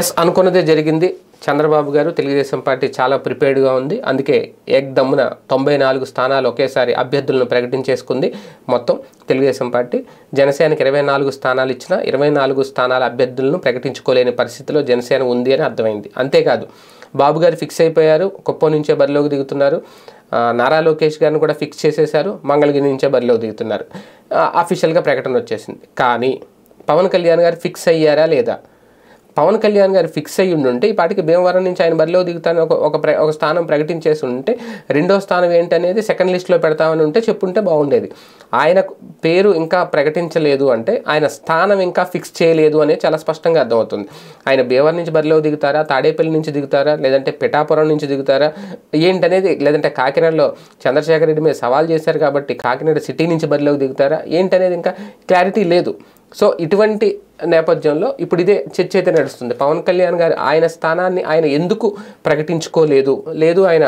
Yes అనుకున్నదే జరిగింది. చంద్రబాబు గారు తెలుగుదేశం పార్టీ చాలా ప్రిపేర్డ్గా ఉంది. అందుకే ఏకదమ్మున తొంభై నాలుగు స్థానాలు ఒకేసారి అభ్యర్థులను ప్రకటించేసుకుంది. మొత్తం తెలుగుదేశం పార్టీ జనసేనకి ఇరవై నాలుగు స్థానాలు ఇచ్చిన ఇరవై నాలుగు స్థానాల అభ్యర్థులను ప్రకటించుకోలేని పరిస్థితిలో జనసేన ఉంది అని అర్థమైంది. అంతేకాదు బాబు గారు ఫిక్స్ అయిపోయారు. కుప్పం నుంచే బరిలోకి దిగుతున్నారు. నారా లోకేష్ గారిని కూడా ఫిక్స్ చేసేశారు. మంగళగిరి నుంచే బరిలోకి దిగుతున్నారు. అఫీషియల్గా ప్రకటన వచ్చేసింది. కానీ పవన్ కళ్యాణ్ గారు ఫిక్స్ అయ్యారా లేదా? పవన్ కళ్యాణ్ గారు ఫిక్స్ అయ్యి ఉంటే ఈ పాటికి భీమవరం నుంచి ఆయన బరిలో దిగుతాను ఒక ఒక ప్ర- ఒక స్థానం ప్రకటించేసి ఉంటే రెండో స్థానం ఏంటనేది సెకండ్ లిస్ట్లో పెడతామని ఉంటే చెప్పుంటే బాగుండేది. ఆయన పేరు ఇంకా ప్రకటించలేదు అంటే ఆయన స్థానం ఇంకా ఫిక్స్ చేయలేదు అనేది చాలా స్పష్టంగా అర్థమవుతుంది. ఆయన భీమవరం నుంచి బరిలో దిగుతారా తాడేపల్లి నుంచి దిగుతారా లేదంటే పిఠాపురం నుంచి దిగుతారా ఏంటనేది లేదంటే కాకినాడలో చంద్రశేఖర్ రెడ్డి మీద సవాల్ చేశారు కాబట్టి కాకినాడ సిటీ నుంచి బరిలోకి దిగుతారా ఏంటనేది ఇంకా క్లారిటీ లేదు. సో ఇటువంటి నేపథ్యంలో ఇప్పుడు ఇదే చర్చ అయితే నడుస్తుంది. పవన్ కళ్యాణ్ గారు ఆయన స్థానాన్ని ఆయన ఎందుకు ప్రకటించుకోలేదు? లేదు ఆయన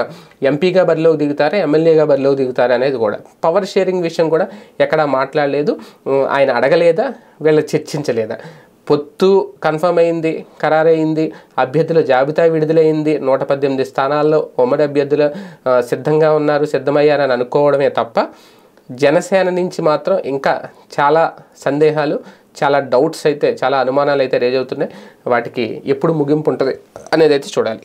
ఎంపీగా బరిలోకి దిగుతారా ఎమ్మెల్యేగా బరిలోకి దిగుతారా అనేది కూడా. పవర్ షేరింగ్ విషయం కూడా ఎక్కడా మాట్లాడలేదు. ఆయన అడగలేదా? వీళ్ళు చర్చించలేదా? పొత్తు కన్ఫర్మ్ అయింది ఖరారైంది అభ్యర్థుల జాబితా విడుదలైంది నూట పద్దెనిమిది స్థానాల్లో ఉమ్మడి అభ్యర్థులు సిద్ధంగా ఉన్నారు సిద్ధమయ్యారని అనుకోవడమే తప్ప జనసేన నుంచి మాత్రం ఇంకా చాలా సందేహాలు చాలా డౌట్స్ అయితే చాలా అనుమానాలు అయితే రేజ్ అవుతున్నాయి. వాటికి ఎప్పుడు ముగింపు ఉంటుంది అనేది అయితే చూడాలి.